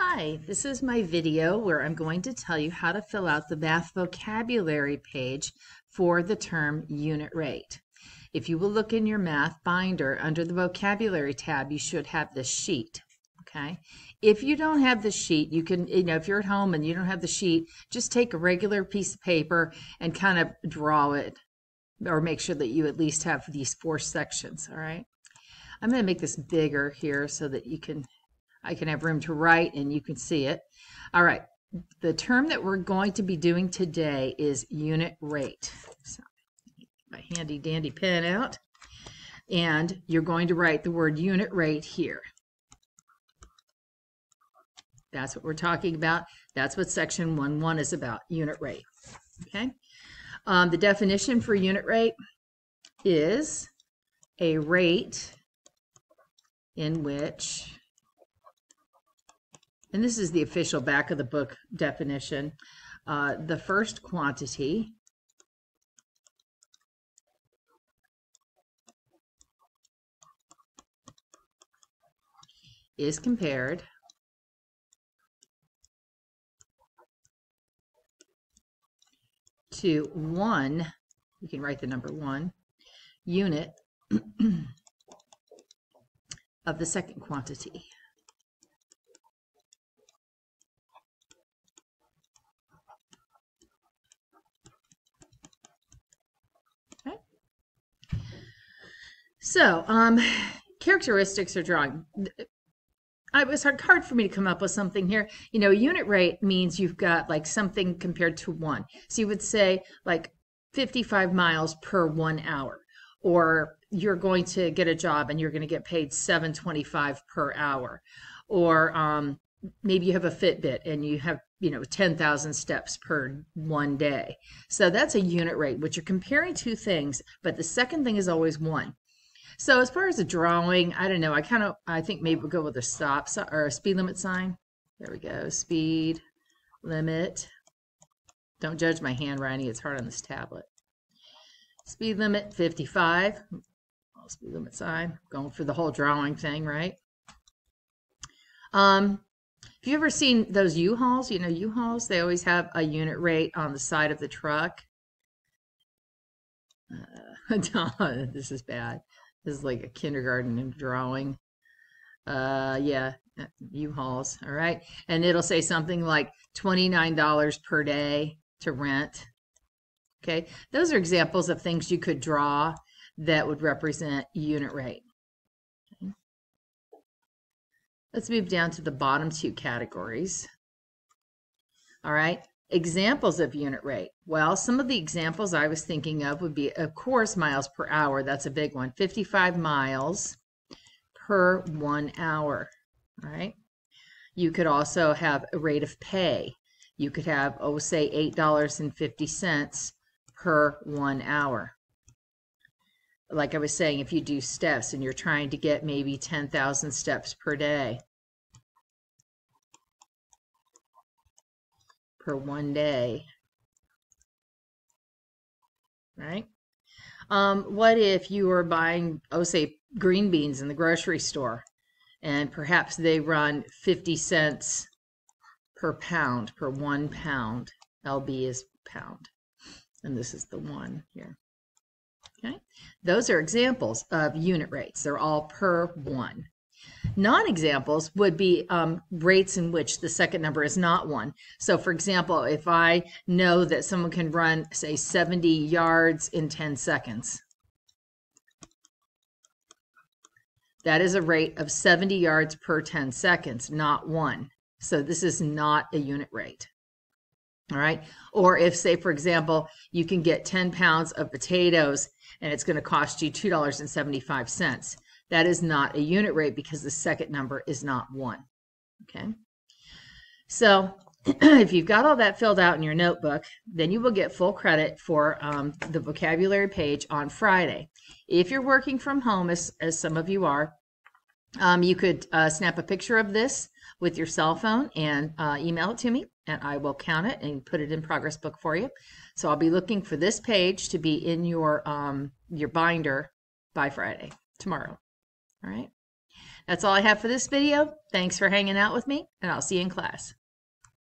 Hi, this is my video where I'm going to tell you how to fill out the math vocabulary page for the term unit rate. If you will look in your math binder under the vocabulary tab, you should have the sheet. Okay. If you don't have the sheet, you can, you know, if you're at home and you don't have the sheet, just take a regular piece of paper and kind of draw it or make sure that you at least have these four sections. All right. I'm going to make this bigger here so that you can I can have room to write and you can see it. All right, the term that we're going to be doing today is unit rate. So, my handy dandy pen out. And you're going to write the word unit rate here. That's what we're talking about. That's what section 1.1 is about, unit rate. Okay. Um, the definition for unit rate is a rate in which and this is the official back of the book definition, uh, the first quantity is compared to one, you can write the number one, unit of the second quantity. So, um, characteristics are drawing. It was hard, for me to come up with something here. You know, unit rate means you've got like something compared to one. So you would say like 55 miles per one hour, or you're going to get a job and you're going to get paid 725 per hour, or um, maybe you have a Fitbit and you have you know 10,000 steps per one day. So that's a unit rate, which you're comparing two things, but the second thing is always one. So as far as the drawing, I don't know. I kind of, I think maybe we'll go with a stop or a speed limit sign. There we go. Speed limit. Don't judge my handwriting. It's hard on this tablet. Speed limit 55. speed limit sign. Going for the whole drawing thing, right? Um, have you ever seen those U-Hauls? You know, U-Hauls, they always have a unit rate on the side of the truck. Uh, this is bad. This is like a kindergarten drawing. Uh, yeah, U-Hauls. All right. And it'll say something like $29 per day to rent. Okay. Those are examples of things you could draw that would represent unit rate. Okay. Let's move down to the bottom two categories. All right. Examples of unit rate. Well, some of the examples I was thinking of would be, of course, miles per hour. That's a big one. 55 miles per one hour. right? You could also have a rate of pay. You could have, oh, say $8.50 per one hour. Like I was saying, if you do steps and you're trying to get maybe 10,000 steps per day, per one day. Right? Um, what if you were buying, oh, say, green beans in the grocery store, and perhaps they run 50 cents per pound, per one pound. LB is pound. And this is the one here. Okay, those are examples of unit rates. They're all per one. Non-examples would be um, rates in which the second number is not one. So for example, if I know that someone can run, say, 70 yards in 10 seconds, that is a rate of 70 yards per 10 seconds, not one. So this is not a unit rate. All right. Or if, say, for example, you can get 10 pounds of potatoes and it's going to cost you $2.75 that is not a unit rate because the second number is not 1. Okay. So if you've got all that filled out in your notebook, then you will get full credit for um, the vocabulary page on Friday. If you're working from home, as, as some of you are, um, you could uh, snap a picture of this with your cell phone and uh, email it to me, and I will count it and put it in progress book for you. So I'll be looking for this page to be in your um, your binder by Friday, tomorrow. All right. That's all I have for this video. Thanks for hanging out with me, and I'll see you in class.